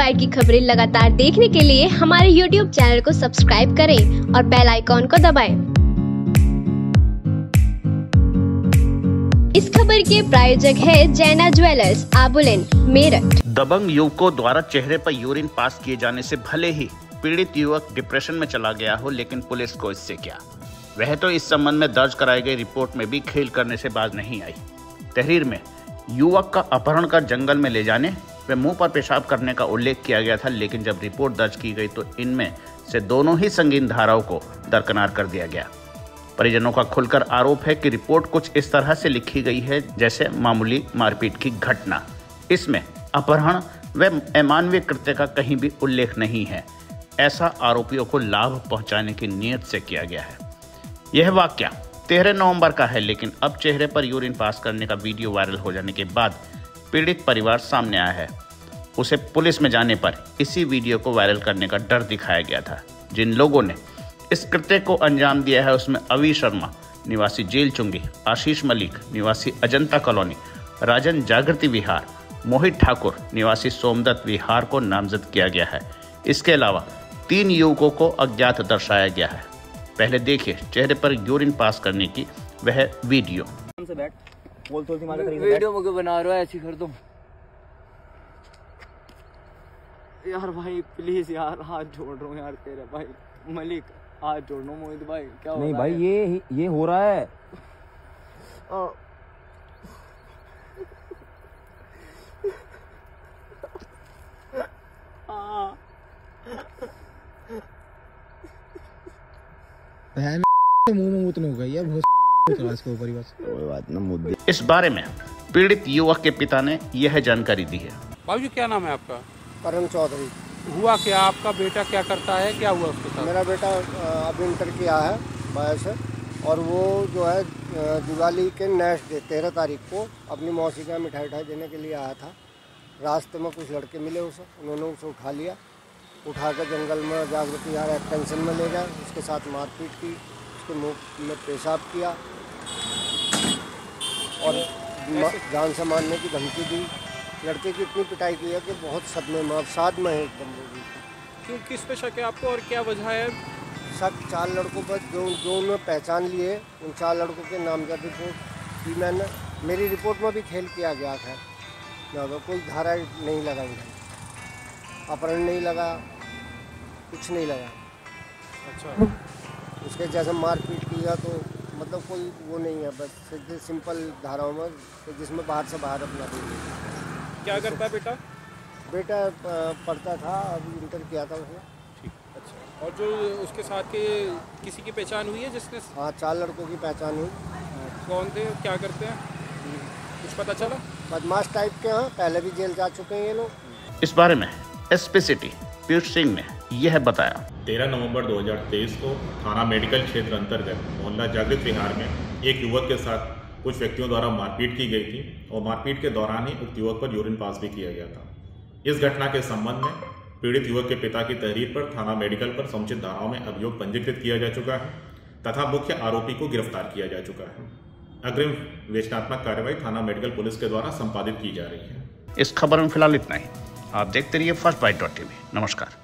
Bite की खबरें लगातार देखने के लिए हमारे यूट्यूब चैनल को सब्सक्राइब करें और बेल आइकॉन को दबाएँ। इस खबर के प्रायोजक है जैना ज्वेलर्स आबुलेन मेरठ। दबंग युवकों द्वारा चेहरे पर यूरिन पास किए जाने से भले ही पीड़ित युवक डिप्रेशन में चला गया हो, लेकिन पुलिस को इससे क्या? वह तो इस संबंध में दर्ज कराई गई रिपोर्ट में भी खेल करने से बाज नहीं आई। तहरीर में, युवक का अपहरण कर जंगल में ले जाने व मुँह पर पेशाब करने का उल्लेख किया गया था, लेकिन जब रिपोर्ट दर्ज की गई तो इनमें से दोनों ही संगीन धाराओं को दरकनार कर दिया गया। परिजनों का खुलकर आरोप है कि रिपोर्ट कुछ इस तरह से लिखी गई है, जैसे मामूली मारपीट की घटना। इसमें अपहरण व अमानवीय कृत्य का कहीं भी उल्लेख नहीं है। ऐसा आरोपियों को लाभ पहुँचाने की नीयत से किया गया है। यह वाक्य तेरह नवंबर का है, लेकिन अब चेहरे पर यूरिन पास करने का वीडियो वायरल हो जाने के बाद पीड़ित परिवार सामने आया है। उसे पुलिस में जाने पर इसी वीडियो को वायरल करने का डर दिखाया गया था। जिन लोगों ने इस कृत्य को अंजाम दिया है, उसमें अवि शर्मा, निवासी जेल चुंगी, आशीष मलिक, निवासी अजंता कॉलोनी, राजन जागृति विहार, मोहित ठाकुर, निवासी सोमदत्त विहार को नामजद किया गया है। इसके अलावा तीन युवकों को अज्ञात दर्शाया गया है। पहले देखिए चेहरे पर यूरिन पास करने की वह वीडियो। बोल थोड़ी सी मारे वीडियो मुझे बना रहा है ऐसी कर दो यार भाई प्लीज़ यार हाथ जोड़ रहा हूँ यार तेरे भाई मलिक हाथ जोड़ रहा हूँ मोहित भाई क्या। हो नहीं रहा भाई है? ये ये हो रहा है आ, मुँह में मुतन हो गई है बहुत ऊपर ना मुद्दे। इस बारे में पीड़ित युवक के पिता ने यह जानकारी दी है। बाबू जी क्या नाम है आपका? करण चौधरी। हुआ क्या? आपका बेटा क्या करता है? क्या हुआ उसके साथ? मेरा बेटा अ, अभी इंटर किया है बायस और वो जो है दिवाली के नेक्स्ट डे तेरह तारीख को अपनी मौसी का मिठाई उठाई देने के लिए आया था। रास्ते में कुछ लड़के मिले उसे उन्होंने उसे उठा लिया। उठा कर जंगल में जागृति यार टेंशन में ले गए उसके साथ मारपीट की उसके मुँह में पेशाब किया। और जान से मारने की धमकी दी। लड़के की इतनी पिटाई की है कि बहुत सदमे में अवसाद में है एकदम वो क्यों किस पे शक है आपको और क्या वजह है? सब चार लड़कों पर जो जो उन्होंने पहचान लिए उन चार लड़कों के नामजद रिपोर्ट की मैंने मेरी रिपोर्ट में भी खेल किया गया था। ज़्यादा कोई धारा नहीं लगाई गई अपहरण नहीं लगा कुछ नहीं लगा। अच्छा। उसके जैसे मारपीट किया तो मतलब कोई वो नहीं है बस सीधे सिंपल धाराओं में जिसमें बाहर से बाहर अपना क्या करता है बेटा? बेटा पढ़ता था अभी इंटर किया था उसने। ठीक अच्छा। और जो उसके साथ के किसी की पहचान हुई है जिसने हाँ चार लड़कों की पहचान हुई। कौन थे? क्या करते हैं? कुछ पता चला? बदमाश टाइप के हैं पहले भी जेल जा चुके हैं ये लोग। इस बारे में एसपी सिटी पीयूष सिंह ने यह बताया। 13 नवंबर 2023 को थाना मेडिकल क्षेत्र अंतर्गत मोहल्ला जागृत विहार में एक युवक के साथ कुछ व्यक्तियों द्वारा मारपीट की गई थी और मारपीट के दौरान ही उक्त युवक पर यूरिन पास भी किया गया था। इस घटना के संबंध में पीड़ित युवक के पिता की तहरीर पर थाना मेडिकल पर समुचित धाराओं में अभियोग पंजीकृत किया जा चुका है तथा मुख्य आरोपी को गिरफ़्तार किया जा चुका है। अग्रिम विवेचनात्मक कार्रवाई थाना मेडिकल पुलिस के द्वारा संपादित की जा रही है। इस खबर में फ़िलहाल इतना ही। आप देखते रहिए फ़र्स्ट बाइट डॉट टीवी नमस्कार।